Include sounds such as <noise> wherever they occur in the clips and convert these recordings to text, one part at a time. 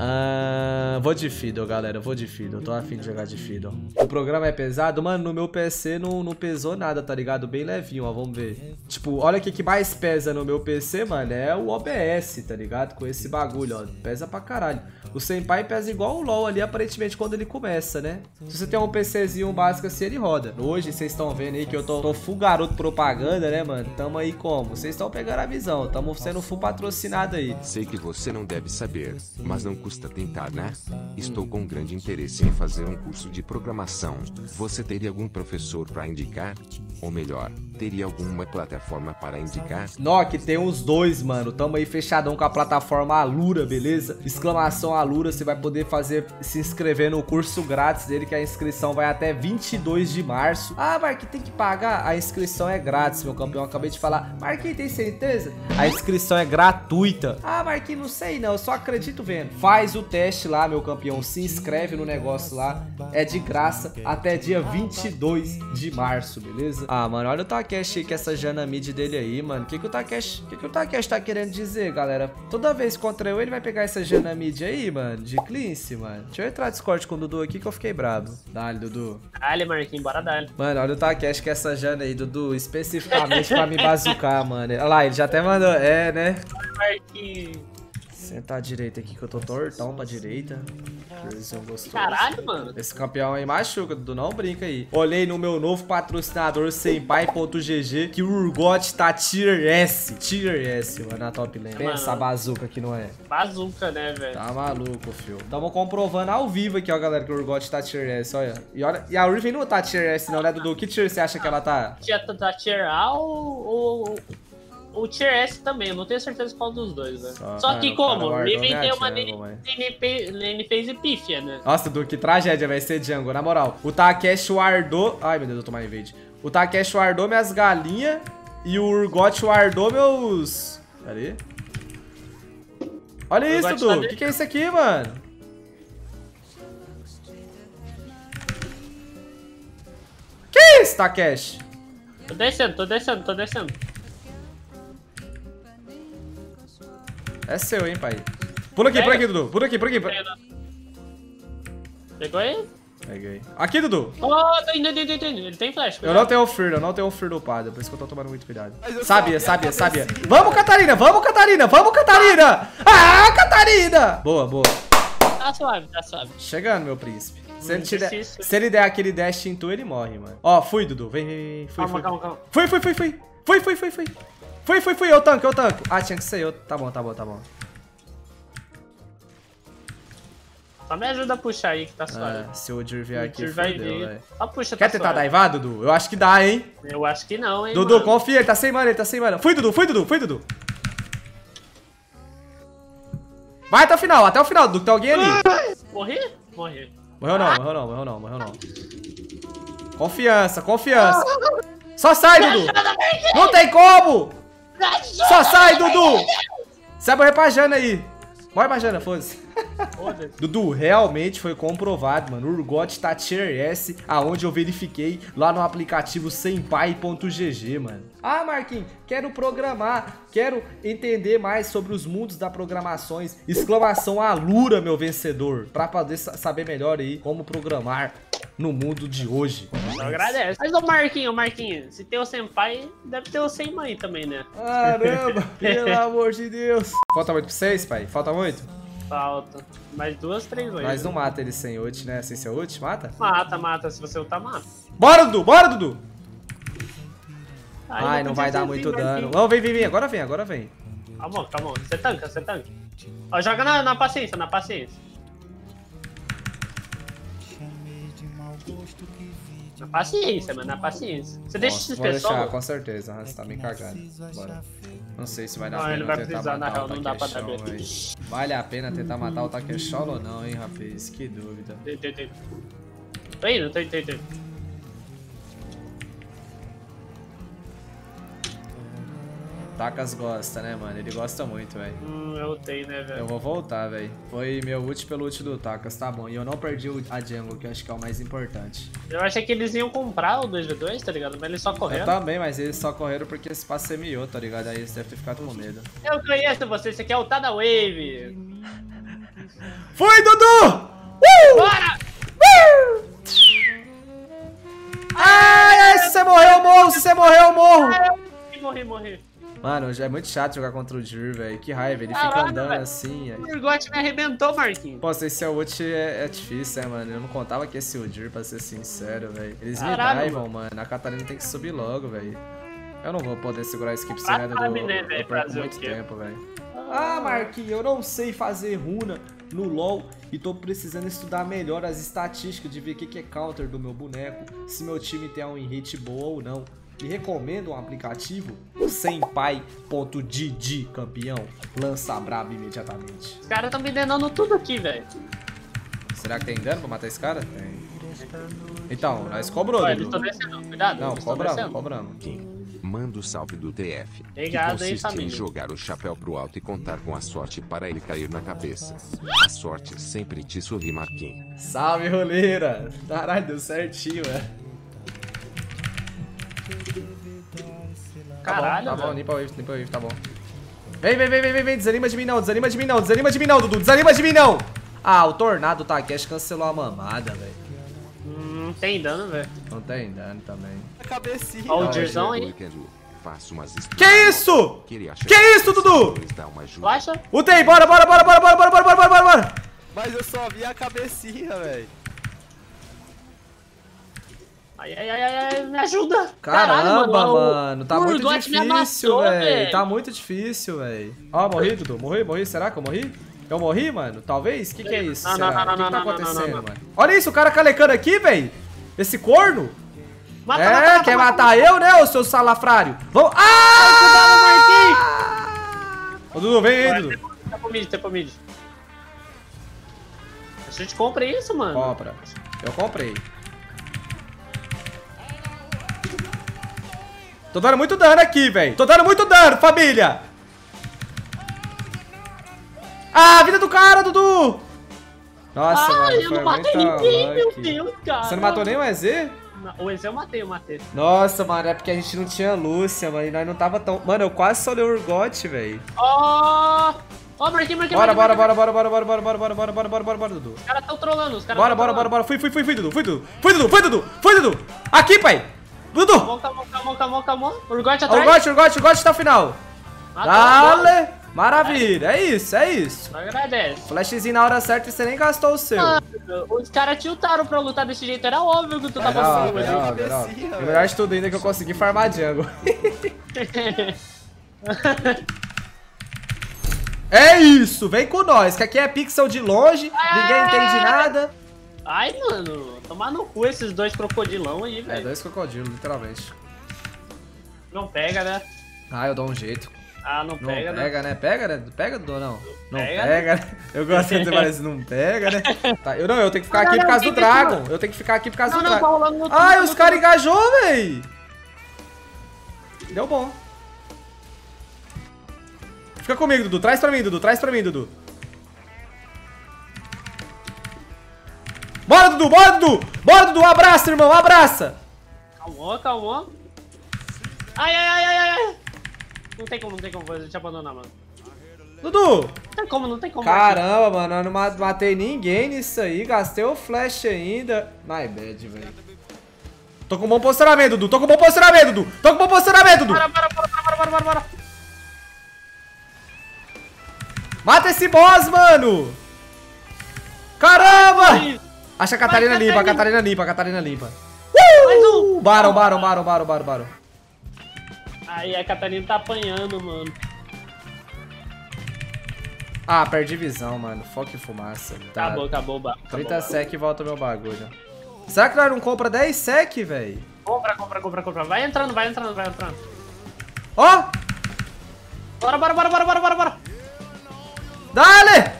Uh, Ah, vou de Fiddle, galera. Vou de Fiddle. Tô afim de jogar de Fiddle. O programa é pesado? Mano, no meu PC não, não pesou nada, tá ligado? Bem levinho, ó. Vamos ver. Tipo, olha o que, que mais pesa no meu PC, mano. É o OBS, tá ligado? Com esse bagulho, ó. Pesa pra caralho. O Senpai pesa igual o LoL ali, aparentemente, quando ele começa, né? Se você tem um PCzinho básico assim, ele roda. Hoje, vocês estão vendo aí que eu tô, tô full garoto propaganda, né, mano? Tamo aí como? Vocês estão pegando a visão. Tamo sendo full patrocinado aí. Sei que você não deve saber, mas não custa tentar, né? Estou com grande interesse em fazer um curso de programação. Você teria algum professor para indicar? Ou melhor, teria alguma plataforma para indicar? Nock, tem uns dois, mano. Tamo aí fechadão com a plataforma Alura, beleza? Exclamação Alura, você vai poder fazer, se inscrever no curso grátis dele, que a inscrição vai até 22 de março. Ah, Marquinhos, tem que pagar? A inscrição é grátis, meu campeão. Acabei de falar. Marquinhos, tem certeza? A inscrição é gratuita. Ah, Marquinhos, não sei não, eu só acredito vendo. Faz o teste lá, meu campeão. Se inscreve no negócio lá. É de graça até dia 22 de março, beleza? Ah, mano, olha o Takeshi com essa Jana Mid dele aí, mano. O que, que o Takeshi. O que, que o Takeshi tá querendo dizer, galera? Toda vez contra eu, ele vai pegar essa Jana Mid aí, mano. De cleanse, mano. Deixa eu entrar no Discord com o Dudu aqui que eu fiquei brabo. Dale, Dudu. Dale, Marquinhos, bora dale. Mano, olha o Takeshi com essa Jana aí, Dudu. Especificamente pra me bazucar, mano. Olha lá, ele já até mandou. É, né? Marquinhos. Sentar à direita aqui que eu tô tortão pra direita. Caralho, mano. Esse campeão aí machuca, Dudu, não brinca aí. Olhei no meu novo patrocinador, senpai.gg, que o Urgot tá tier S. Tier S, mano, na top lane. Pensa a Mano. bazuca que não é. Bazuca, né, velho? Tá maluco, fio. Tamo comprovando ao vivo aqui, ó, galera, que o Urgot tá tier S, olha. E, olha, e a Riven não tá tier S não, né, Dudu? Que tier você acha que ela tá? Tinha da Tier A ou, ou, ou Tier S também, eu não tenho certeza qual dos dois, né? Só- Só ah, que o como? guardou Riven minha tem uma lane phase pífia, né? Nossa, Dudu, que tragédia vai ser Django, na moral. O Takeshi wardou... Ai, meu Deus, eu tô mais invade. O Takeshi wardou minhas galinhas e o Urgot wardou meus... Aí. Olha isso, Urgot Dudu. tá O que, que é isso aqui, mano? Que isso, Takeshi? Tô descendo, tô descendo, tô descendo. É seu, hein, pai. Pula aqui, pula aqui, Dudu. Pula aqui, pula aqui. Pegou ele? Peguei. Aqui, Dudu. Oh, indo, indo, indo, indo. Ele tem flash. Eu cuidado. não tenho o Fear, eu não tenho o Fear upado, por isso que eu tô tomando muito cuidado. Sabia, sabia, sabia. Vamos, Catarina, vamos, Catarina, vamos, Catarina! Ah, Catarina! Boa, boa. Tá suave, tá suave. Chegando, meu príncipe. Se ele, Hum, der, se ele der aquele dash em tu, ele morre, mano. Ó, fui, Dudu. Vem, vem, vem. Fui, Calma, fui. calma, calma. Fui, fui, fui, fui. Fui, fui, fui, fui. Fui, fui, fui. Eu tanco, eu tanco. Ah, tinha que ser eu. Tá bom, tá bom, tá bom. Só me ajuda a puxar aí que tá suave. É, se o Dir vier aqui, Dir vai fodeu, vir. velho. Só puxa, Quer tá tentar suave. daivar, Dudu? Eu acho que dá, hein? Eu acho que não, hein, Dudu, mano. confia, ele tá sem mana, ele tá sem mana. Fui, Dudu, fui, Dudu, fui, Dudu. Vai até o final, até o final, Dudu, tem alguém ali. Morri? Morri. Morreu não, morreu não, morreu não, morreu não. Confiança, confiança. Só sai, Dudu. Não tem como. Só sai, Dudu. Sai morrer pra Jana aí. Morre pra Jana, foda-se. Dudu, realmente foi comprovado, mano. O Urgot tá tier S, aonde eu verifiquei lá no aplicativo senpai.gg, mano. Ah, Marquinhos, quero programar, quero entender mais sobre os mundos da programações. Exclamação Alura, meu vencedor, pra poder sa- saber melhor aí como programar no mundo de hoje. Não agradece. Mas o Marquinho, Marquinho, se tem o Senpai, deve ter o Sem Mãe também, né? Caramba, <laughs> pelo amor de Deus. Falta muito pra vocês, pai? Falta muito? Falta. Mais duas, três vezes. Mas não mata ele sem ult, né? Sem seu ult, mata? Mata, mata. Se você ultar, mata. Bora, Dudu, bora, Dudu. Ai, Ai, não vai dar muito dano. Não, vem, vem, vem. Agora vem, agora vem. Calma, calma. Você tanca, você tanca. Ó, joga na, na paciência, na paciência. Na paciência, mano, na paciência. Você deixa Nossa, esse vou deixar, pessoal? com certeza. Você tá bem cagado. Bora. Não sei se vai dar Não, pena ele vai tentar precisar, na matar real, o não dá pra véi. Vale a pena tentar matar o Takeshon ou não, hein, rapaz? Que dúvida. Tem, tem, tem. Tô indo, tô indo, tô Takas gosta, né, mano? Ele gosta muito, velho. Hum, eu tenho, né, Eu velho? vou voltar, velho. Foi meu ult pelo ult do Takas, tá bom. E eu não perdi a jungle, que eu acho que é o mais importante. Eu achei que eles iam comprar o 2v2, tá ligado? Mas eles só Eu correram. também, mas eles só correram porque esse passo semiou, tá ligado? Aí eles devem ter ficado com medo. Eu conheço você, você quer ultar da Wave. Fui, Dudu! Uh! Bora! Uh! Ai, se você morrer, eu morro. Se você morrer, eu morro. Morri, morri. Mano, já é muito chato jogar contra o Jir, velho. Que raiva, ele Caralho, fica andando velho. assim. O é. Urgot me arrebentou, Marquinhos. Pô, esse ult é, é difícil, né, mano? Eu não contava que esse Udir, pra ser sincero, velho. Eles me daivam, mano. A Catarina tem que subir logo, velho. Eu não vou poder segurar a skip sem Ah, nada do, né, eu velho, perco fazer o muito tempo, velho. Ah, Marquinhos, eu não sei fazer runa no LoL e tô precisando estudar melhor as estatísticas de ver o que que é counter do meu boneco, se meu time tem um hit boa ou não. Me recomendo um aplicativo? Senpai.gg, campeão. Lança brabo imediatamente. Os caras tão me denando tudo aqui, velho. Será que tem dano pra matar esse cara? Tem. Então, nós cobrou, Olha, eles estão descendo, cuidado. Não, cobramos, cobramos. Manda o salve do TF. Obrigado que aí, consiste em família. jogar o chapéu pro alto e contar com a sorte para ele cair na cabeça. A sorte sempre te sorri, Marquinhos. Salve, roleira! Caralho, deu certinho, velho. Caralho, Tá bom, tá bom, limpa o wave, limpa o wave, tá bom. Vem, vem, vem, vem, vem, vem, desanima de mim não, desanima de mim não, desanima de mim não, Dudu, desanima de mim não! Ah, o Tornado Takeshi cancelou a mamada, velho. Hum, tem dano, velho. Não tem dano também. A cabecinha. Ó, o Não, Dirzão aí. e quero- Faço umas Que isso? Que, Que isso, Dudu? Acha? Utei, bora, bora, bora, bora, bora, bora, bora, bora, bora, bora! Mas eu só vi a cabecinha, velho. Ai, ai, ai, ai, me ajuda. Caramba, Caralho, mano, tá o muito difícil, velho. Tá muito difícil, velho. Ó, morri, Dudu. Morri, morri. Será que eu morri? Eu morri, mano? Talvez? O que, que é isso? Não, não, não, o que, que não, tá não, não, acontecendo, não, não. mano? Olha isso, o cara calecando aqui, velho. Esse corno. Mata, é, mata, quer mata, matar eu, né, ô seu salafrário? Vamos. Ah! Ô, Dudu, vem aí, Dudu. Tempo mid, tempo mid. A gente compra isso, mano. Compra. Eu comprei. Tô dando muito dano aqui, velho. Tô dando muito dano, família. Ah, vida do cara, Dudu. Nossa, Ai, mano, eu não matei ninguém, meu. Deus, cara. Você não matou nem o EZ? O EZ eu matei, eu matei. Nossa, mano, é porque a gente não tinha Lúcia, mano, e nós não tava tão... Mano, eu quase solei o Urgot, velho. Ó! Ó, Marquinhos, Marquinhos, Bora, bora, Marquinhos, bora, bora, bora, bora, bora, bora, bora, bora, bora, bora, bora, Dudu. Os caras tão trolando, os caras Bora, bora, bora, bora. Fui, fui, fui, fui, Dudu. Fui, Dudu. Fui, Dudu. Fui, Dudu. Fui, Dudu. Aqui, pai. Dudu. Calma, calma, calma, calma, calma. Urgot atrás. Urgot, Urgot, Urgot tá o final. Matou, matou. Dale. Maravilha. É isso, é isso. Agradece. Flashzinho na hora certa e você nem gastou o seu. Mano, os caras tiltaram pra lutar desse jeito. Era óbvio que tu tava assim, E melhor de tudo ainda que eu consegui farmar jungle. <laughs> É isso, vem com nós, que aqui é pixel de longe, ninguém entende nada. Ai, mano, tomar no cu esses dois crocodilão aí, É, velho. dois crocodilos, literalmente. Não pega, né? Ah, eu dou um jeito. Ah, não, Não pega, pega, né? né? Pega, né? Pega, Dudu, não. Não Pega, pega, né? Eu gosto de dizer parece não pega, né? <laughs> Tá, eu não, eu tenho que ficar aqui por causa do Dragon. Eu tenho que ficar aqui por causa Não, do tá Dragon. Ai, os caras engajou, véi! Deu bom. Fica comigo, Dudu. Traz pra mim, Dudu. Traz pra mim, Dudu. Bora, Dudu. Bora, Dudu. Bora, Dudu. Abraça, irmão. Abraça. Calma, calma. Ai, ai, ai, ai, ai, ai. Não tem como, não tem como, vou te abandonar, mano. Dudu. Não tem como, não tem como. Caramba, mano. Eu não ma- matei ninguém nisso aí. Gastei o flash ainda. My bad, velho. Tô com bom posicionamento, Dudu. Tô com bom posicionamento, Dudu. Tô com bom posicionamento, Dudu. Bora, bora, bora, bora, bora, bora, bora, bora. Mata esse boss, mano. Caramba. Acha a Catarina Vai, limpa, a Catarina. Catarina limpa, a Catarina limpa. Mais um. Baron, Baron, Baron, Baron, Baron, Baron. Aí a Catarina tá apanhando, mano. Ah, perdi visão, mano. Foco e fumaça. Tá. Acabou, acabou o barco. 30 sec e volta o meu bagulho. Será que nós não compra 10 sec, velho? Compra, compra, compra, compra. Vai entrando, vai entrando, vai entrando. Ó, Bora, bora, bora, bora, bora, bora, bora. dale!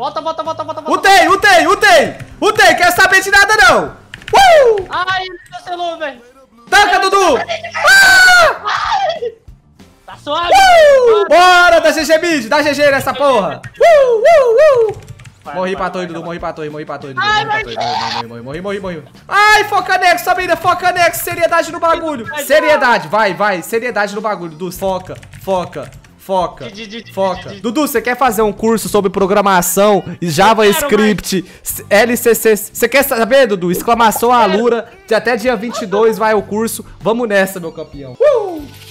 Volta, volta, volta, volta, volta. Utei, utei, utei! Utei, quer saber de nada não! Uh! Ai, ele cancelou, velho. Tanca, Dudu! Ah! Tá suave. Uh! Bora, dá GG mid, dá GG nessa porra! Uh, uh, uh! Vai, Morri vai, pra torre, Dudu, morri pra torre, morri pra torre, Dudu, Ai, morri pra torre, morri, morri, morri, morri, morri, morri. Ai, foca Nex, família, foca Nex, seriedade no bagulho. Seriedade, vai, vai, seriedade no bagulho, Dudu, foca, foca, Foca. Foca. Dudu, você quer fazer um curso sobre programação, JavaScript, LCC? Você quer saber, Dudu? Exclamação Alura. Até dia 22 vai o curso. Vamos nessa, meu campeão. Uh!